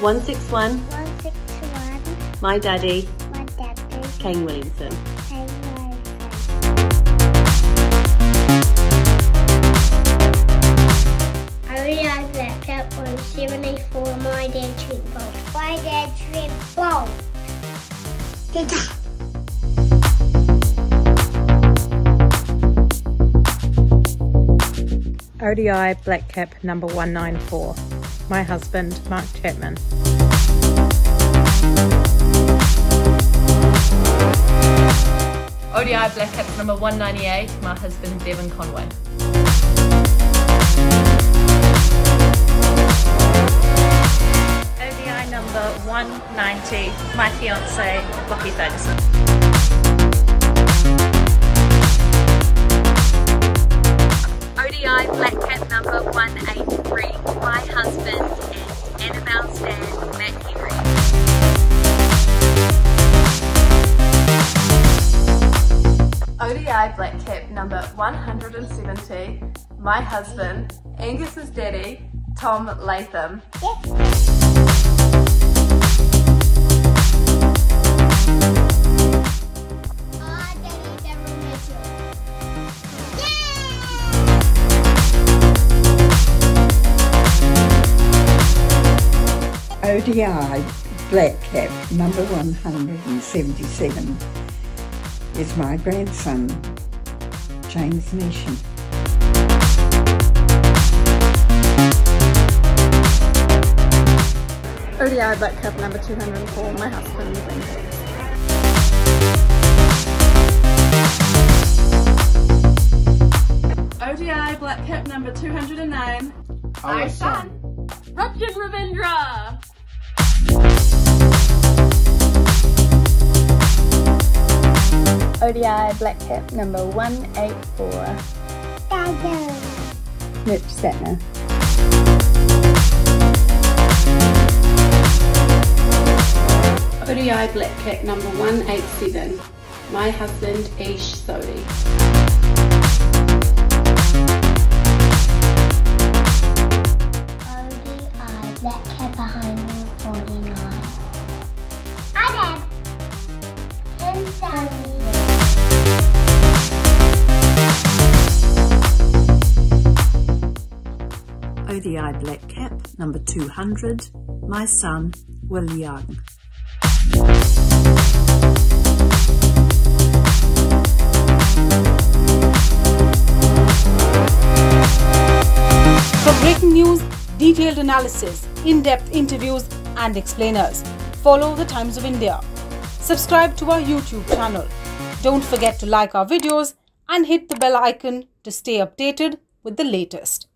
161 161 My Daddy My Daddy Kane Williamson. I realised that on 74 My Dad Trent Boult. My Dad Trent Boult. ODI Black Cap number 194. My husband, Mark Chapman. ODI Black Cap number 198, my husband Devon Conway. ODI number 190, my fiance, Lockie Ferguson. Number 170, my husband, Angus's daddy, Tom Latham. ODI Black Cap number 177 is my grandson, James Neesham. ODI Black Cap number 204. My husband, Ben Davis. ODI Black Cap number 209, Our son. Rachin Ravindra. ODI Black Cap number 184. Daddy. Mitch Santner. ODI Black Cap number 187. My husband, Ish Sodhi. ODI Black Cap 149. Adam. And Daddy. ODI Black Cap number 200 My son, Will Young. For breaking news, detailed analysis, in depth interviews, and explainers, follow the Times of India. Subscribe to our YouTube channel. Don't forget to like our videos and hit the bell icon to stay updated with the latest.